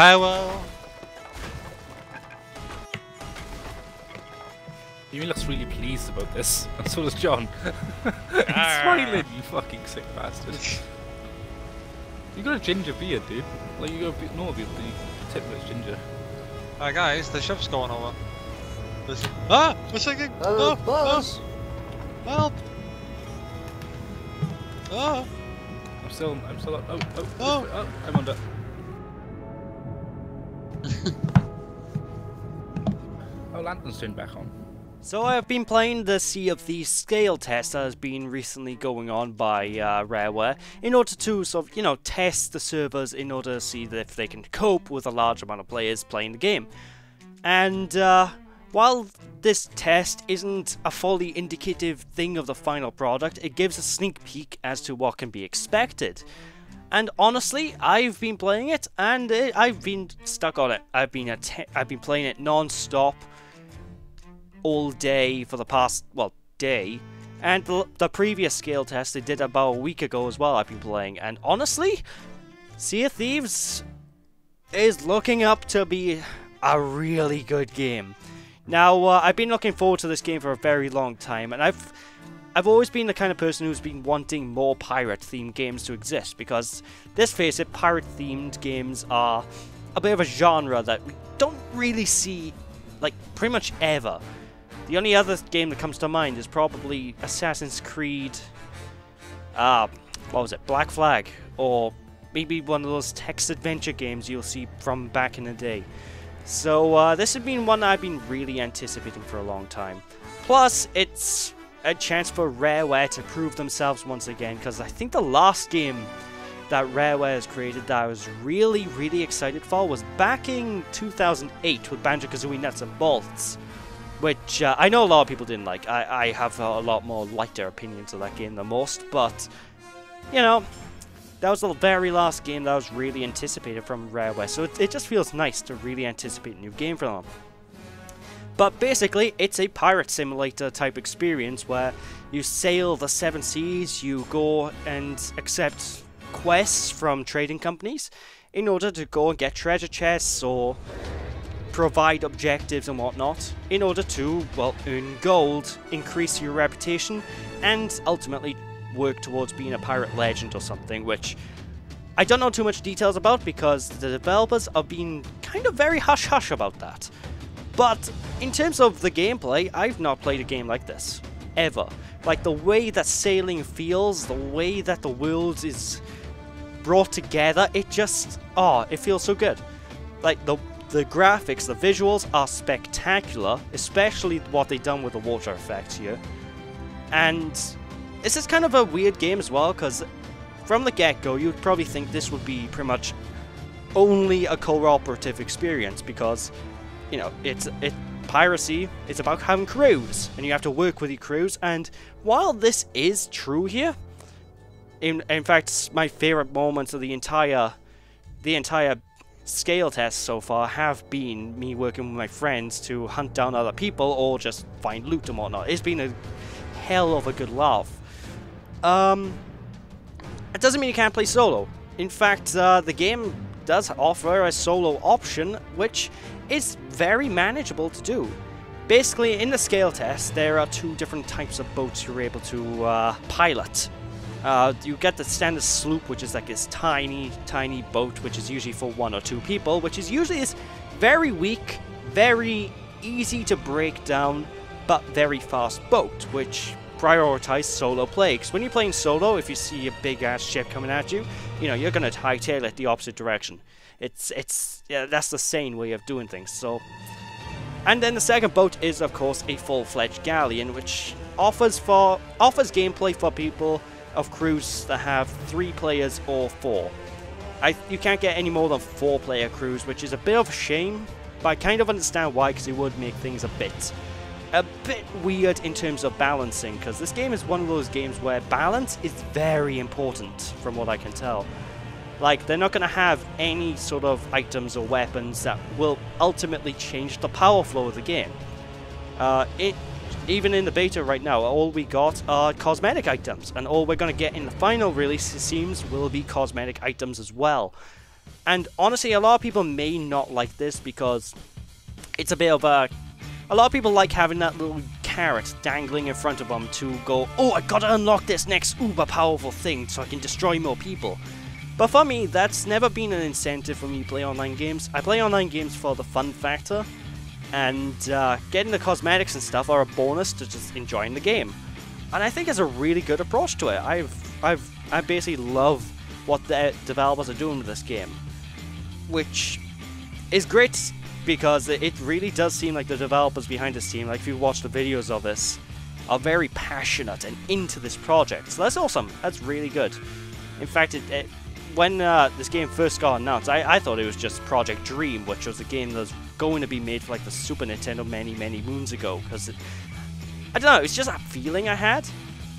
power! Yumi looks really pleased about this, and so does John. He's ah. smiling, you fucking sick bastard. you got a ginger beard, dude. Like, you got a bit, no beard, the tip of ginger. Alright guys, the ship's going over. This ah! We're sinking! Oh, Oh, boss! oh, help! Oh! I'm still, I'm still, oh, oh, Oh. oh, oh I'm under. Lantern's back on. So I've been playing the Sea of Thieves scale test that has been recently going on by uh, Rareware in order to sort of, you know, test the servers in order to see if they can cope with a large amount of players playing the game. And uh, while this test isn't a fully indicative thing of the final product, it gives a sneak peek as to what can be expected. And honestly, I've been playing it, and uh, I've been stuck on it. I've been I've been playing it non-stop all day for the past, well, day. And the, the previous scale test they did about a week ago as well, I've been playing. And honestly, Sea of Thieves is looking up to be a really good game. Now, uh, I've been looking forward to this game for a very long time, and I've I've always been the kind of person who's been wanting more pirate-themed games to exist, because, let's face it, pirate-themed games are a bit of a genre that we don't really see, like, pretty much ever. The only other game that comes to mind is probably Assassin's Creed. Uh, what was it? Black Flag. Or maybe one of those text adventure games you'll see from back in the day. So, uh, this has been one I've been really anticipating for a long time. Plus, it's a chance for Rareware to prove themselves once again, because I think the last game that Rareware has created that I was really, really excited for was back in 2008 with Banjo-Kazooie Nuts and Bolts which uh, I know a lot of people didn't like. I, I have a lot more lighter opinions of that game than most, but you know, that was the very last game that I was really anticipated from Rareware, so it, it just feels nice to really anticipate a new game from them. But basically, it's a pirate simulator type experience where you sail the seven seas, you go and accept quests from trading companies in order to go and get treasure chests or provide objectives and whatnot in order to, well, earn gold, increase your reputation, and ultimately work towards being a pirate legend or something, which I don't know too much details about because the developers have been kind of very hush hush about that. But in terms of the gameplay, I've not played a game like this. Ever. Like the way that sailing feels, the way that the world is brought together, it just, oh, it feels so good. Like the the graphics, the visuals are spectacular, especially what they've done with the water effects here. And this is kind of a weird game as well, because from the get-go, you'd probably think this would be pretty much only a cooperative experience, because, you know, it's it piracy, it's about having crews, and you have to work with your crews, and while this is true here, in, in fact, my favorite moments of the entire the entire scale tests so far have been me working with my friends to hunt down other people or just find loot and whatnot. It's been a hell of a good laugh. Um, it doesn't mean you can't play solo. In fact, uh, the game does offer a solo option, which is very manageable to do. Basically, in the scale test, there are two different types of boats you're able to uh, pilot. Uh, you get the standard sloop, which is like this tiny, tiny boat, which is usually for one or two people, which is usually this very weak, very easy to break down, but very fast boat, which prioritize solo play. Because when you're playing solo, if you see a big ass ship coming at you, you know you're gonna hightail it the opposite direction. It's it's yeah, that's the sane way of doing things. So, and then the second boat is of course a full-fledged galleon, which offers for offers gameplay for people of crews that have three players or four. I, you can't get any more than four player crews, which is a bit of a shame, but I kind of understand why, because it would make things a bit, a bit weird in terms of balancing, because this game is one of those games where balance is very important, from what I can tell. Like, they're not going to have any sort of items or weapons that will ultimately change the power flow of the game. Uh, it even in the beta right now, all we got are cosmetic items, and all we're going to get in the final release, it seems, will be cosmetic items as well. And honestly, a lot of people may not like this because it's a bit of a... A lot of people like having that little carrot dangling in front of them to go, oh, I gotta unlock this next uber powerful thing so I can destroy more people. But for me, that's never been an incentive for me to play online games. I play online games for the fun factor, and uh, getting the cosmetics and stuff are a bonus to just enjoying the game. And I think it's a really good approach to it. I've, I've, I basically love what the developers are doing with this game, which is great because it really does seem like the developers behind this team, like if you watch the videos of this, are very passionate and into this project. So that's awesome. That's really good. In fact, it, it, when uh, this game first got announced, I, I thought it was just Project Dream, which was a game that was going to be made for like the Super Nintendo many, many moons ago. Because I don't know, it's just a feeling I had.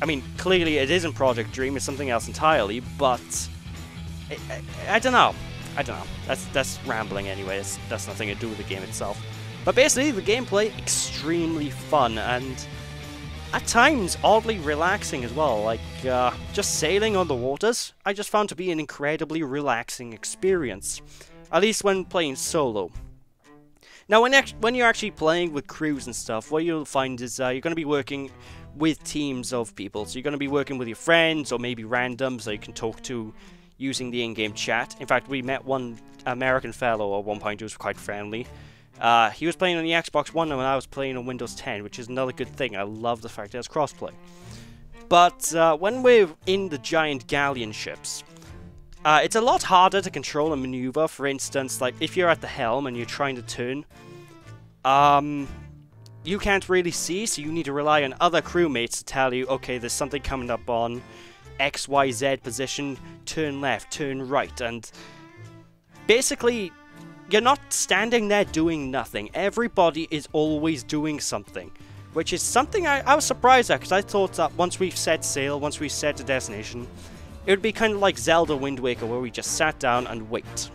I mean, clearly it isn't Project Dream, it's something else entirely, but I, I, I don't know. I don't know. That's that's rambling anyway. It's, that's nothing to do with the game itself. But basically, the gameplay extremely fun and at times oddly relaxing as well. Like uh, just sailing on the waters, I just found to be an incredibly relaxing experience. At least when playing solo. Now, when when you're actually playing with crews and stuff, what you'll find is uh, you're going to be working with teams of people. So you're going to be working with your friends or maybe random, so you can talk to using the in-game chat. In fact, we met one American fellow at one point who was quite friendly. Uh, he was playing on the Xbox One and I was playing on Windows 10, which is another good thing. I love the fact that it's crossplay. But uh, when we're in the giant galleon ships, uh, it's a lot harder to control and maneuver. For instance, like if you're at the helm and you're trying to turn, um, you can't really see, so you need to rely on other crewmates to tell you, okay, there's something coming up on XYZ position, turn left, turn right, and basically, you're not standing there doing nothing. Everybody is always doing something, which is something I, I was surprised at, because I thought that once we've set sail, once we've set a destination, it would be kind of like Zelda Wind Waker, where we just sat down and wait.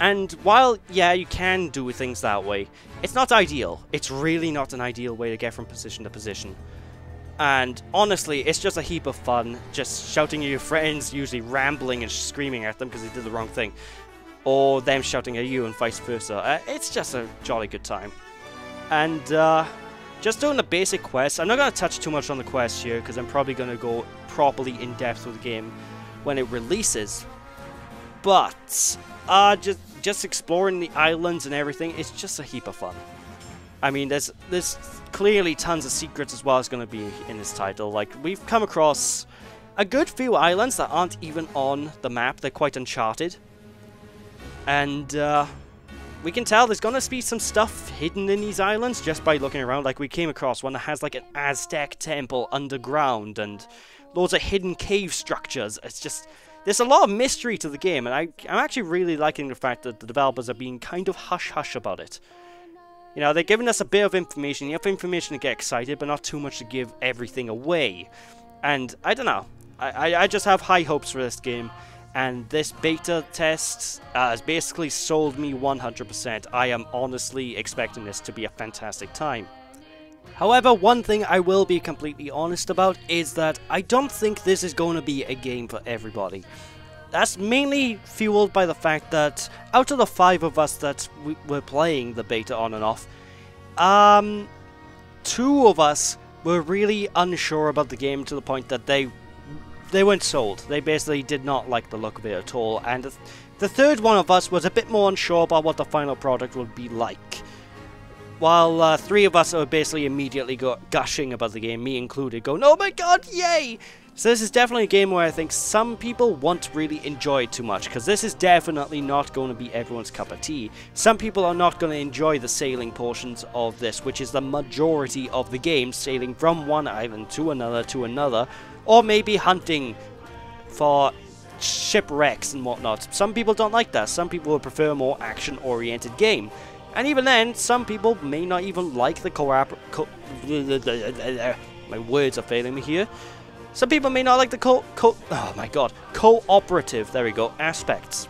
And while, yeah, you can do things that way, it's not ideal. It's really not an ideal way to get from position to position. And honestly, it's just a heap of fun, just shouting at your friends, usually rambling and screaming at them because they did the wrong thing. Or them shouting at you and vice versa. Uh, it's just a jolly good time. And uh, just doing the basic quests. I'm not going to touch too much on the quests here because I'm probably going to go properly in depth with the game when it releases. But uh, just just exploring the islands and everything, it's just a heap of fun. I mean, there's there's clearly tons of secrets as well as going to be in this title. Like, we've come across a good few islands that aren't even on the map. They're quite uncharted. And, uh, we can tell there's to be some stuff hidden in these islands just by looking around. Like, we came across one that has, like, an Aztec temple underground and loads of hidden cave structures. It's just... There's a lot of mystery to the game, and I, I'm actually really liking the fact that the developers are being kind of hush-hush about it. You know, they're giving us a bit of information, enough information to get excited, but not too much to give everything away. And, I don't know, I, I, I just have high hopes for this game, and this beta test uh, has basically sold me 100%. I am honestly expecting this to be a fantastic time. However, one thing I will be completely honest about is that I don't think this is going to be a game for everybody. That's mainly fueled by the fact that out of the five of us that we were playing the beta on and off, um, two of us were really unsure about the game to the point that they they weren't sold. They basically did not like the look of it at all, and the third one of us was a bit more unsure about what the final product would be like. While uh, three of us are basically immediately gushing about the game, me included, going, oh my god, yay! So this is definitely a game where I think some people won't really enjoy it too much, because this is definitely not going to be everyone's cup of tea. Some people are not going to enjoy the sailing portions of this, which is the majority of the game, sailing from one island to another to another, or maybe hunting for shipwrecks and whatnot. Some people don't like that, some people would prefer a more action-oriented game. And even then, some people may not even like the co-op... Co my words are failing me here. Some people may not like the co... co oh my god. Cooperative, there we go, aspects.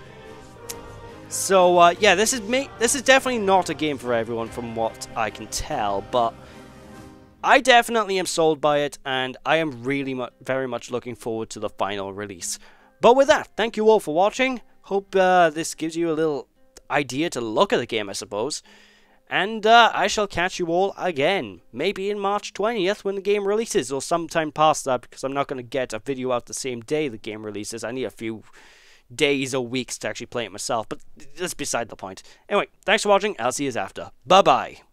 So, uh, yeah, this is. This is definitely not a game for everyone from what I can tell, but... I definitely am sold by it, and I am really mu very much looking forward to the final release. But with that, thank you all for watching. hope uh, this gives you a little idea to look at the game, I suppose. And uh, I shall catch you all again, maybe in March 20th when the game releases, or sometime past that, because I'm not going to get a video out the same day the game releases. I need a few days or weeks to actually play it myself, but that's beside the point. Anyway, thanks for watching. I'll see you after. Bye bye.